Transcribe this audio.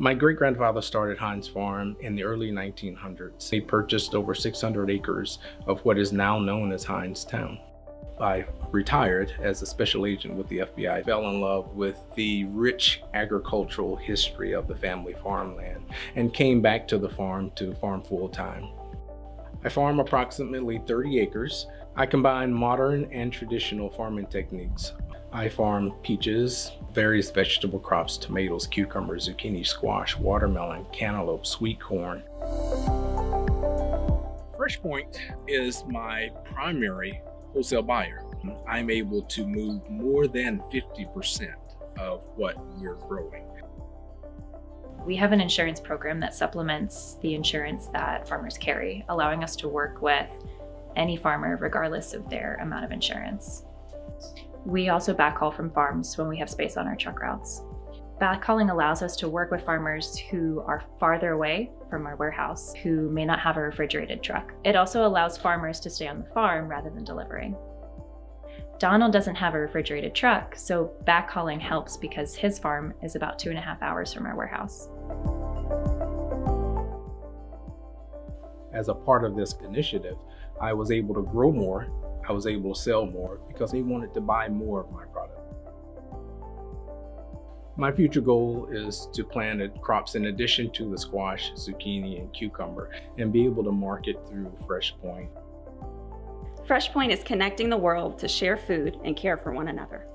My great grandfather started Heinz Farm in the early 1900s. He purchased over 600 acres of what is now known as Heinz Town. I retired as a special agent with the FBI, fell in love with the rich agricultural history of the family farmland and came back to the farm to farm full time. I farm approximately 30 acres. I combine modern and traditional farming techniques. I farm peaches, various vegetable crops, tomatoes, cucumbers, zucchini, squash, watermelon, cantaloupe, sweet corn. FreshPoint is my primary wholesale buyer. I'm able to move more than 50% of what we're growing. We have an insurance program that supplements the insurance that farmers carry, allowing us to work with any farmer regardless of their amount of insurance. We also backhaul from farms when we have space on our truck routes. Backhauling allows us to work with farmers who are farther away from our warehouse, who may not have a refrigerated truck. It also allows farmers to stay on the farm rather than delivering. Donald doesn't have a refrigerated truck, so backhauling helps because his farm is about two and a half hours from our warehouse. As a part of this initiative, I was able to grow more I was able to sell more because they wanted to buy more of my product. My future goal is to plant crops in addition to the squash, zucchini, and cucumber and be able to market through FreshPoint. FreshPoint is connecting the world to share food and care for one another.